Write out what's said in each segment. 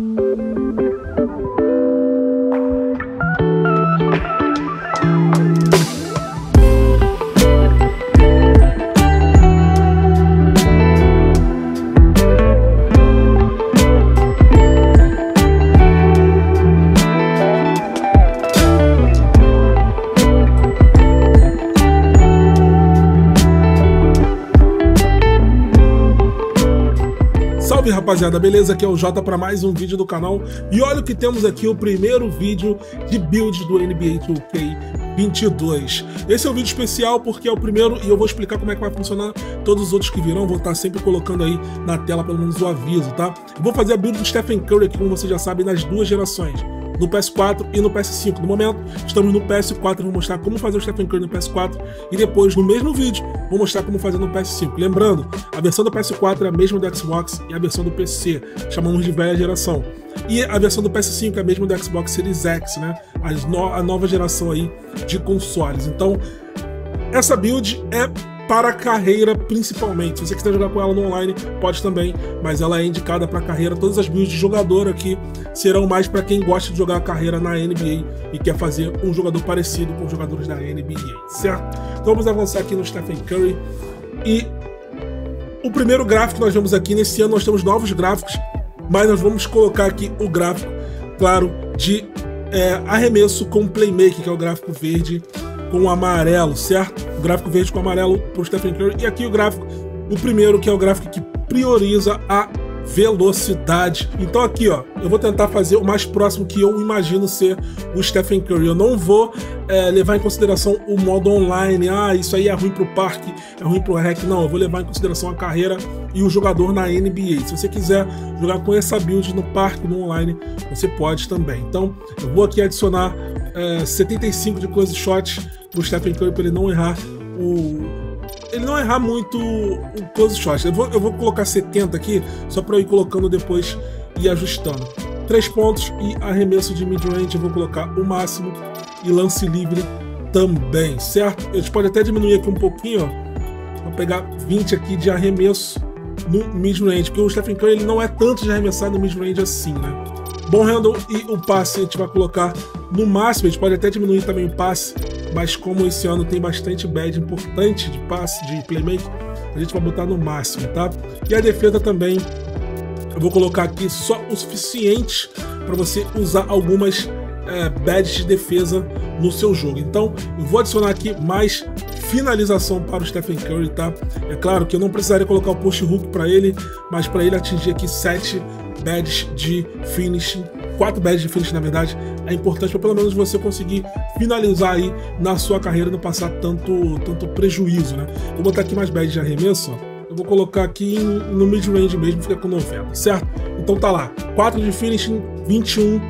Música Salve rapaziada, beleza? Aqui é o Jota para mais um vídeo do canal e olha o que temos aqui, o primeiro vídeo de build do NBA 2K22. Esse é um vídeo especial porque é o primeiro e eu vou explicar como é que vai funcionar todos os outros que virão, vou estar sempre colocando aí na tela pelo menos o aviso, tá? Vou fazer a build do Stephen Curry aqui, como vocês já sabem, nas duas gerações no PS4 e no PS5. No momento, estamos no PS4, vou mostrar como fazer o Stephen Curry no PS4 e depois, no mesmo vídeo, vou mostrar como fazer no PS5. Lembrando, a versão do PS4 é a mesma do Xbox e a versão do PC, chamamos de velha geração. E a versão do PS5 é a mesma do Xbox Series X, né? A, nova geração aí de consoles. Então, essa build é para carreira principalmente. Se você quiser jogar com ela no online, pode também, mas ela é indicada para carreira. Todas as builds de jogador aqui serão mais para quem gosta de jogar a carreira na NBA e quer fazer um jogador parecido com os jogadores da NBA, certo? Então vamos avançar aqui no Stephen Curry e o primeiro gráfico que nós vemos aqui nesse ano nós temos novos gráficos, mas nós vamos colocar aqui o gráfico, claro, de é, arremesso com playmaker, que é o gráfico verde com amarelo, certo? O gráfico verde com amarelo para o Stephen Curry. E aqui o gráfico, o primeiro, que é o gráfico que prioriza a velocidade. Então aqui, ó, eu vou tentar fazer o mais próximo que eu imagino ser o Stephen Curry. Eu não vou é, levar em consideração o modo online. Ah, isso aí é ruim pro parque, é ruim pro rec. Não, eu vou levar em consideração a carreira e o jogador na NBA. Se você quiser jogar com essa build no parque, no online, você pode também. Então, eu vou aqui adicionar é, 75 de close shot pro Stephen Curry para ele não errar o ele não errar muito o close shot. Eu vou, eu vou colocar 70 aqui, só para eu ir colocando depois e ajustando. 3 pontos e arremesso de mid-range eu vou colocar o máximo e lance livre também, certo? A gente pode até diminuir aqui um pouquinho, ó. Vou pegar 20 aqui de arremesso no mid-range, porque o Stephen Curry ele não é tanto de arremessar no mid-range assim, né? Bom handle e o passe a gente vai colocar no máximo, a gente pode até diminuir também o passe mas como esse ano tem bastante bad importante de passe, de playmaker, a gente vai botar no máximo, tá? E a defesa também, eu vou colocar aqui só o suficiente para você usar algumas é, badges de defesa no seu jogo. Então, eu vou adicionar aqui mais finalização para o Stephen Curry, tá? É claro que eu não precisaria colocar o post hook para ele, mas para ele atingir aqui 7 badges de finishing, 4 badges de finishing na verdade, é importante para pelo menos você conseguir finalizar aí na sua carreira não passar tanto, tanto prejuízo, né? Vou botar aqui mais badges de arremesso, ó. Eu vou colocar aqui no mid-range mesmo, fica com 90, certo? Então tá lá, 4 de finishing, 21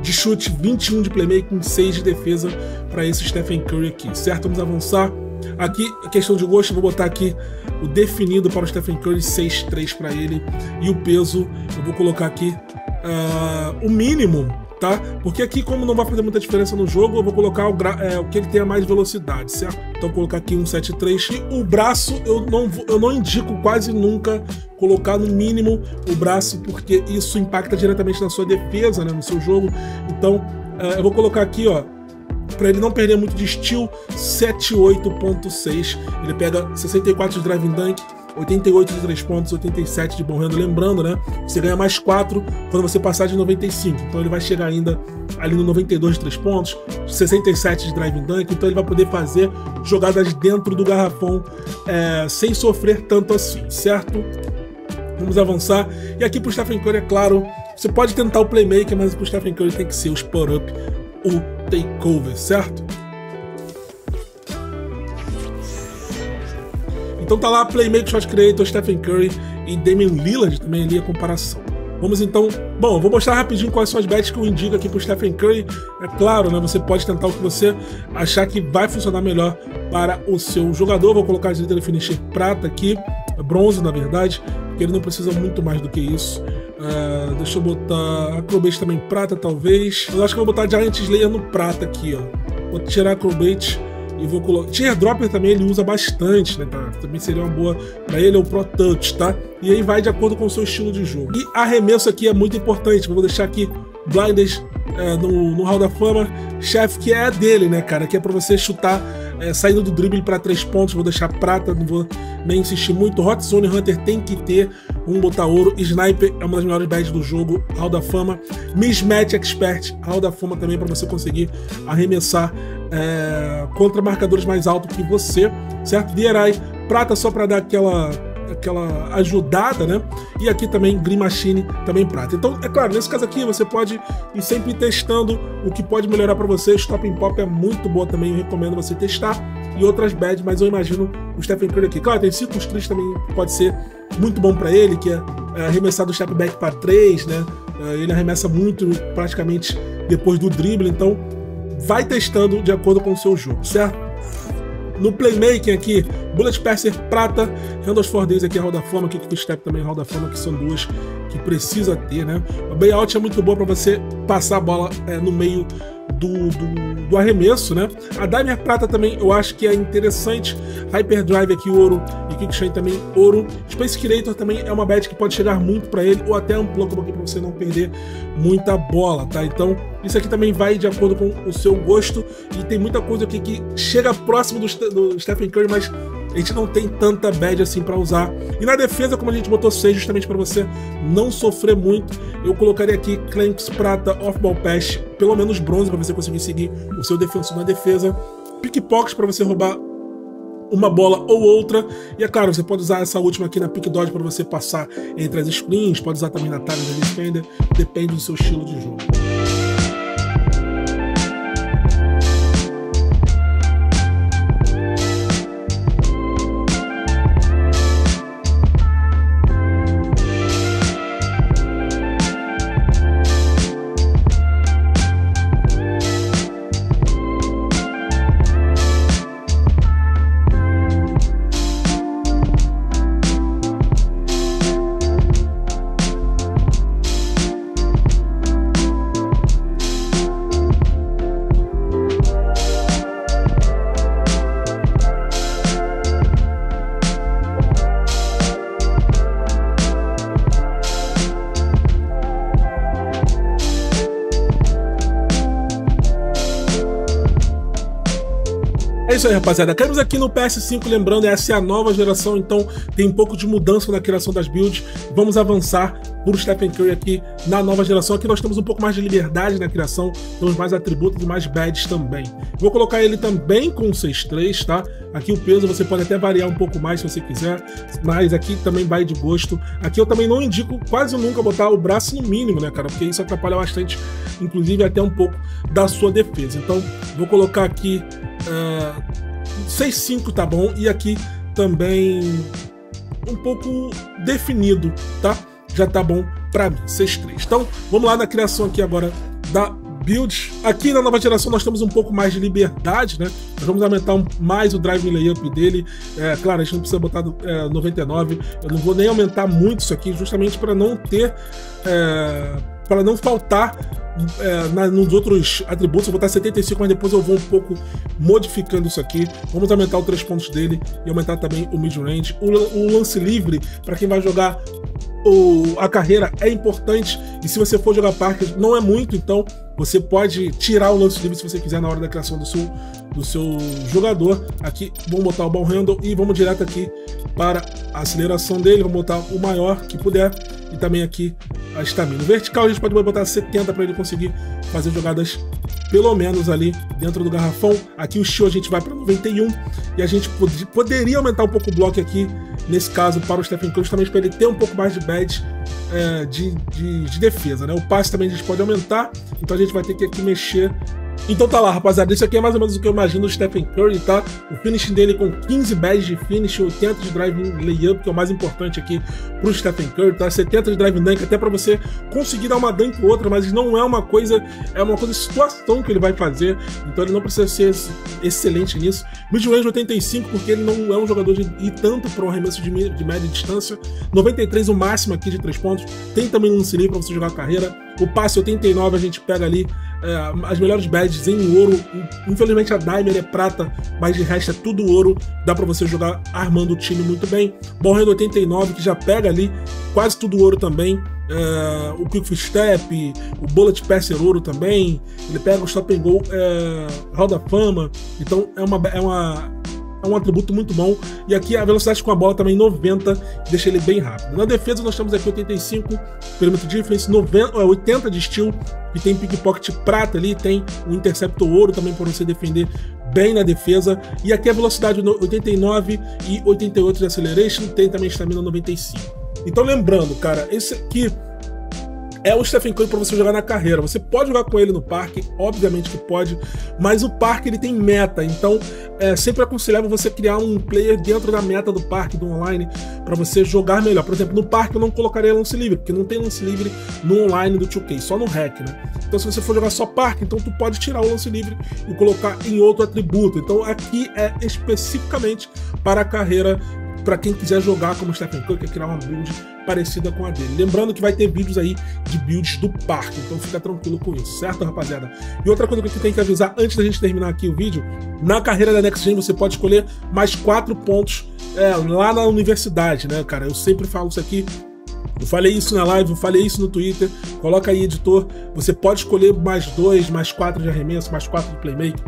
de chute, 21 de playmaking, 6 de defesa para esse Stephen Curry aqui, certo? Vamos avançar. Aqui, questão de gosto, vou botar aqui o definido para o Stephen Curry, 6-3 para ele. E o peso, eu vou colocar aqui uh, o mínimo, tá? Porque aqui, como não vai fazer muita diferença no jogo, eu vou colocar o, é, o que ele tenha mais velocidade, certo? Então, vou colocar aqui um 7-3. E o braço, eu não, eu não indico quase nunca colocar no mínimo o braço, porque isso impacta diretamente na sua defesa, né, no seu jogo. Então, uh, eu vou colocar aqui, ó, para ele não perder muito de steel, 78.6. Ele pega 64 de driving dunk, 88 de 3 pontos, 87 de bom rendo. Lembrando, né? Você ganha mais 4 quando você passar de 95. Então ele vai chegar ainda ali no 92 de 3 pontos, 67 de driving dunk. Então ele vai poder fazer jogadas dentro do garrafão é, sem sofrer tanto assim, certo? Vamos avançar. E aqui pro Stephen Curry, é claro, você pode tentar o playmaker, mas pro Stephen Curry tem que ser o spot up, o takeover, certo? Então tá lá Playmaker Shot Creator, Stephen Curry e Damian Lillard também ali a comparação. Vamos então. Bom, vou mostrar rapidinho quais são as bets que eu indico aqui pro Stephen Curry. É claro, né? Você pode tentar o que você achar que vai funcionar melhor para o seu jogador. Vou colocar a Slither Finisher prata aqui, bronze na verdade, porque ele não precisa muito mais do que isso. Uh, deixa eu botar Acrobate também prata, talvez. Eu acho que eu vou botar Giant Slayer no prata aqui, ó. Vou tirar Acrobate E vou colocar. Teardropper também ele usa bastante, né? Tá? Também seria uma boa para ele, é o Pro Touch, tá? E aí vai de acordo com o seu estilo de jogo. E arremesso aqui é muito importante. Vou deixar aqui Blinders é, no, no Hall da Fama, chefe que é dele, né, cara? Que é para você chutar é, saindo do drible para três pontos. Vou deixar prata, não vou nem insistir muito. Hot Zone Hunter tem que ter um botar ouro. Sniper é uma das melhores badges do jogo, Hall da Fama. Mismatch Expert, Hall da Fama também para você conseguir arremessar é, contra marcadores mais altos que você, certo? Dierai, prata só para dar aquela aquela ajudada, né? E aqui também Green Machine, também prata. Então, é claro, nesse caso aqui você pode ir sempre testando o que pode melhorar para você. Stop and Pop é muito boa também, eu recomendo você testar. E outras badges, mas eu imagino o Stephen Curry aqui. Claro, tem Citrus 3 também pode ser muito bom para ele, que é, é arremessar do step back para 3, né? É, ele arremessa muito praticamente depois do drible, então vai testando de acordo com o seu jogo, certo? No playmaking aqui, Bullet Passer prata, Randall for Days aqui, Hall da aqui que Step também Hall da Fama, que são duas que precisa ter, né? A Bayout é muito boa para você passar a bola é, no meio do, do, do, arremesso, né? A Dimer Prata também eu acho que é interessante. Hyperdrive aqui, ouro. E Kickchain também, ouro. Space Creator também é uma bet que pode chegar muito para ele, ou até um pouco aqui para você não perder muita bola, tá? Então, isso aqui também vai de acordo com o seu gosto. E tem muita coisa aqui que chega próximo do, do Stephen Curry, mas a gente não tem tanta bad assim para usar. E na defesa, como a gente botou 6 justamente para você não sofrer muito, eu colocaria aqui Clanks Prata Off-Ball Pass, pelo menos bronze para você conseguir seguir o seu defensor na defesa. Pickpockets para você roubar uma bola ou outra. E é claro, você pode usar essa última aqui na Pick Dodge para você passar entre as screens, pode usar também na Target Defender, depende do seu estilo de jogo. Isso aí, rapaziada. Caímos aqui no PS5, lembrando, essa é a nova geração, então tem um pouco de mudança na criação das builds. Vamos avançar por Stephen Curry aqui na nova geração. Aqui nós temos um pouco mais de liberdade na criação, temos mais atributos e mais badges também. Vou colocar ele também com 6.3, tá? Aqui o peso você pode até variar um pouco mais se você quiser, mas aqui também vai de gosto. Aqui eu também não indico quase nunca botar o braço no mínimo, né, cara? Porque isso atrapalha bastante, inclusive até um pouco da sua defesa. Então, vou colocar aqui Uh, ah, 6.5 tá bom, e aqui também um pouco definido, tá? Já tá bom para mim, 6.3. Então, vamos lá na criação aqui agora da build. Aqui na nova geração nós temos um pouco mais de liberdade, né? Nós vamos aumentar um, mais o drive layup dele. É, claro, a gente não precisa botar é, 99. Eu não vou nem aumentar muito isso aqui, justamente para não ter. É, para não faltar é, na, nos outros atributos, eu vou botar 75, mas depois eu vou um pouco modificando isso aqui. Vamos aumentar os três pontos dele e aumentar também o mid-range. O, o, lance livre, para quem vai jogar o, a carreira, é importante. E se você for jogar parque, não é muito, então você pode tirar o lance livre se você quiser na hora da criação do seu, do seu jogador. Aqui, vamos botar o ball handle e vamos direto aqui para a aceleração dele. Vamos botar o maior que puder e também aqui a estamina. vertical a gente pode botar 70 para ele conseguir fazer jogadas pelo menos ali dentro do garrafão. Aqui o show a gente vai para 91 e a gente pod poderia aumentar um pouco o bloco aqui, nesse caso, para o Stephen Curry, justamente para ele ter um pouco mais de badge é, de, de, de, defesa. Né? O passe também a gente pode aumentar, então a gente vai ter que aqui mexer então tá lá, rapaziada. Isso aqui é mais ou menos o que eu imagino do Stephen Curry, tá? O finish dele com 15 badges de finish, 80 de drive layup, que é o mais importante aqui pro Stephen Curry, tá? 70 de drive dunk, até para você conseguir dar uma dunk ou outra, mas não é uma coisa, é uma coisa situação que ele vai fazer, então ele não precisa ser excelente nisso. Mid-range 85, porque ele não é um jogador de ir tanto para um arremesso de, de média distância. 93 o máximo aqui de 3 pontos. Tem também um livre para você jogar a carreira. O passe 89 a gente pega ali é, as melhores badges em ouro. Infelizmente a Diamond é prata, mas de resto é tudo ouro. Dá para você jogar armando o time muito bem. Ball 89 que já pega ali quase tudo ouro também. É, o Quick Step, o Bullet Passer ouro também. Ele pega o Stop and Go é, Hall da Fama. Então é uma, é uma é um atributo muito bom. E aqui a velocidade com a bola também 90, deixa ele bem rápido. Na defesa nós temos aqui 85, perímetro defense, 90, 80 de steel, que tem pickpocket prata ali, tem o interceptor ouro também para você defender bem na defesa. E aqui a velocidade 89 e 88 de acceleration, tem também estamina 95. Então lembrando, cara, esse aqui é o Stephen Curry para você jogar na carreira. Você pode jogar com ele no parque, obviamente que pode, mas o parque ele tem meta, então é sempre aconselhável você criar um player dentro da meta do parque, do online, para você jogar melhor. Por exemplo, no parque eu não colocaria lance livre, porque não tem lance livre no online do 2K, só no hack, né? Então se você for jogar só parque, então tu pode tirar o lance livre e colocar em outro atributo. Então aqui é especificamente para a carreira para quem quiser jogar como Stephen Curry, quer criar uma build parecida com a dele. Lembrando que vai ter vídeos aí de builds do parque, então fica tranquilo com isso, certo, rapaziada? E outra coisa que eu tenho que avisar antes da gente terminar aqui o vídeo, na carreira da Next Gen você pode escolher mais quatro pontos é, lá na universidade, né, cara? Eu sempre falo isso aqui, eu falei isso na live, eu falei isso no Twitter. Coloca aí, editor. Você pode escolher mais dois, mais quatro de arremesso, mais quatro de playmaking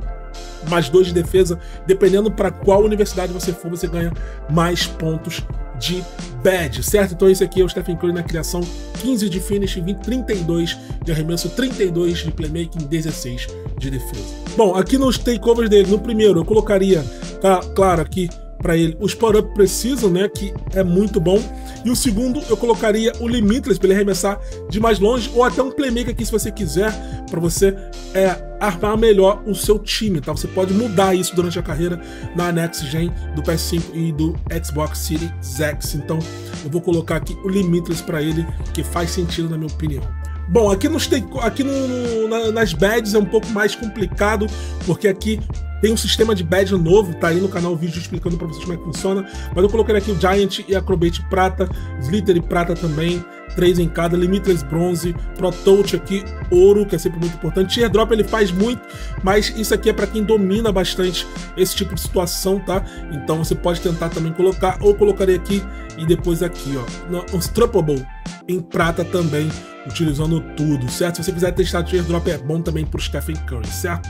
mais dois de defesa, dependendo para qual universidade você for, você ganha mais pontos de badge, certo? Então esse aqui é o Stephen Curry na criação, 15 de finish, 20, 32 de arremesso, 32 de playmaking, 16 de defesa. Bom, aqui nos takeovers dele, no primeiro eu colocaria, tá claro aqui para ele os power-up precisam, né, que é muito bom. E o segundo eu colocaria o Limitless para ele arremessar de mais longe ou até um playmaker aqui se você quiser para você é, armar melhor o seu time, tá? Você pode mudar isso durante a carreira na Next Gen do PS5 e do Xbox Series X. Então eu vou colocar aqui o Limitless para ele, que faz sentido na minha opinião. Bom, aqui, nos aqui no, no, na, nas badges é um pouco mais complicado, porque aqui tem um sistema de badge novo, tá aí no canal o vídeo explicando para vocês como é que funciona. Mas eu coloquei aqui o Giant e Acrobat prata, Slitter e prata também, três em cada, Limitless bronze, Pro Touch aqui, ouro, que é sempre muito importante. Teardrop ele faz muito, mas isso aqui é para quem domina bastante esse tipo de situação, tá? Então você pode tentar também colocar, ou colocarei aqui e depois aqui, ó, no Unstoppable em prata também, utilizando tudo, certo? Se você quiser testar o Teardrop é bom também pro Stephen Curry, certo?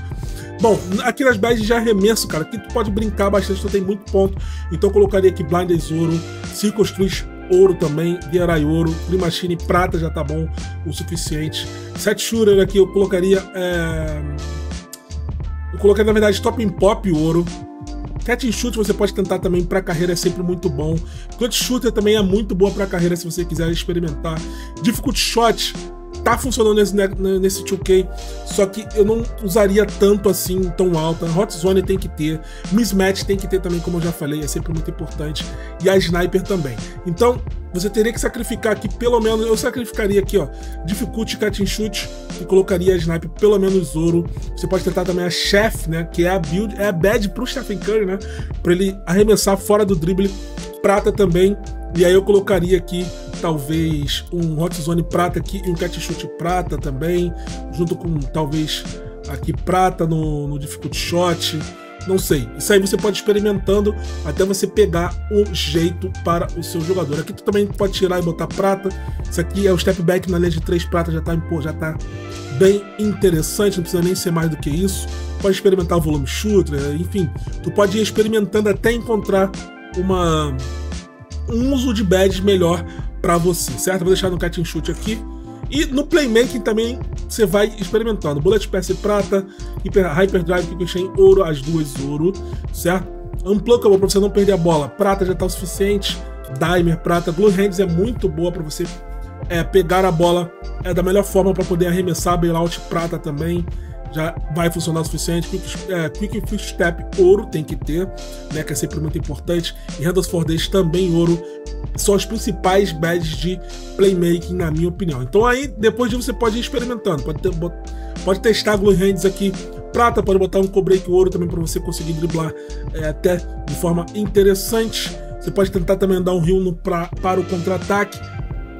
Bom, aqui nas badges de arremesso, cara, aqui tu pode brincar bastante, tu tem muito ponto. Então eu colocaria aqui Blinders Ouro, Circus Ouro também, Guiarai Ouro, Machine Prata já tá bom o suficiente. Set Shooter aqui eu colocaria. É... Eu colocaria, na verdade, Top in Pop Ouro. Catch and Shoot você pode tentar também para carreira, é sempre muito bom. Clutch Shooter também é muito boa para carreira se você quiser experimentar. Difficult Shot tá funcionando nesse, nesse 2K, só que eu não usaria tanto assim, tão alta. Hot Zone tem que ter, Mismatch tem que ter também, como eu já falei, é sempre muito importante, e a Sniper também. Então, você teria que sacrificar aqui, pelo menos, eu sacrificaria aqui, ó, Difficulty Cut and Shoot, e colocaria a Sniper pelo menos ouro. Você pode tentar também a Chef, né, que é a build, é a bad pro Stephen Curry, né, pra ele arremessar fora do drible, prata também, e aí eu colocaria aqui talvez um Hot Zone prata aqui e um Cat Shoot prata também, junto com talvez aqui prata no, no Difficult Shot. Não sei. Isso aí você pode experimentando até você pegar o jeito para o seu jogador. Aqui tu também pode tirar e botar prata. Isso aqui é o step back na linha de 3 prata, já tá, pô, já tá bem interessante, não precisa nem ser mais do que isso. Pode experimentar o volume shooter, enfim. Tu pode ir experimentando até encontrar uma um uso de badges melhor para você, certo? Vou deixar no cut and shoot aqui. E no playmaking também você vai experimentando. Bullet Pass prata, Hyper, Hyperdrive, Quick Chain ouro, as duas ouro, certo? Unpluckable para você não perder a bola. Prata já tá o suficiente. Dimer, prata. Blue Hands é muito boa para você é, pegar a bola é, da melhor forma para poder arremessar. Bailout prata também já vai funcionar o suficiente. Quick, é, quick Step ouro tem que ter, né, que é sempre muito importante. E Handles for Days também ouro. São as principais badges de playmaking, na minha opinião. Então aí, depois disso, você pode ir experimentando. Pode, ter, pode testar Glue Hands aqui prata, pode botar um Cobreak ouro também para você conseguir driblar é, até de forma interessante. Você pode tentar também dar um rio no pra, para o contra-ataque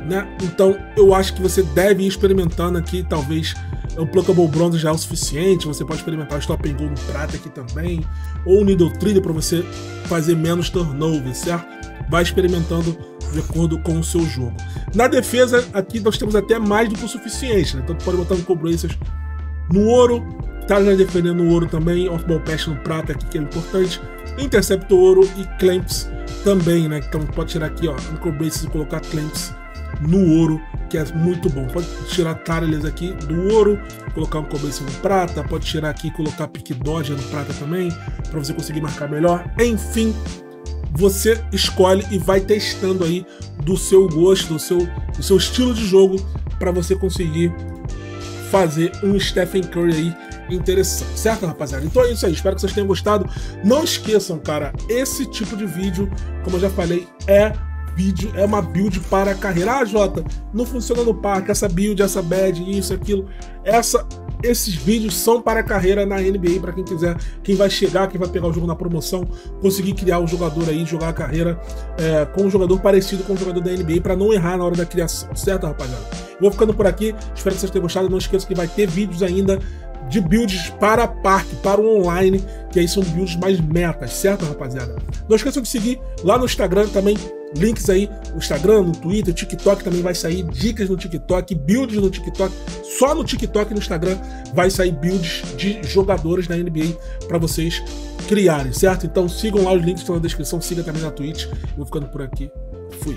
né? Então eu acho que você deve ir experimentando aqui, talvez o Pluckable Bronze já é o suficiente, você pode experimentar o Stop and Go no prata aqui também, ou o Needle Trilha para você fazer menos turnover, certo? Vai experimentando de acordo com o seu jogo. Na defesa, aqui nós temos até mais do que o suficiente, né? Então pode botar Cold no ouro, tá já defendendo o ouro também, Off-Ball Pass no prata aqui, que é importante, Interceptor ouro e Clamps também, né? Então pode tirar aqui, ó, Braces e colocar Clamps no ouro, que é muito bom. Pode tirar Tarles aqui do ouro, colocar um começo no prata, pode tirar aqui e colocar Pique Dodge no prata também, para você conseguir marcar melhor. Enfim, você escolhe e vai testando aí do seu gosto, do seu, do seu estilo de jogo, para você conseguir fazer um Stephen Curry aí interessante, certo, rapaziada? Então é isso aí, espero que vocês tenham gostado. Não esqueçam, cara, esse tipo de vídeo, como eu já falei, é vídeo, é uma build para carreira. Ah, Jota, não funciona no parque, essa build, essa bad, isso, aquilo. Essa, esses vídeos são para carreira na NBA, para quem quiser, quem vai chegar, quem vai pegar o jogo na promoção, conseguir criar o jogador aí, jogar a carreira é, com um jogador parecido com o jogador da NBA, para não errar na hora da criação, certo, rapaziada? Vou ficando por aqui, espero que vocês tenham gostado. Não esqueça que vai ter vídeos ainda de builds para parque, para o online, que aí são builds mais metas, certo, rapaziada? Não esqueçam de seguir lá no Instagram também, links aí no Instagram, no Twitter, TikTok também vai sair dicas no TikTok, builds no TikTok. Só no TikTok e no Instagram vai sair builds de jogadores da NBA para vocês criarem, certo? Então sigam lá os links estão na descrição, siga também na Twitch. Vou ficando por aqui. Fui.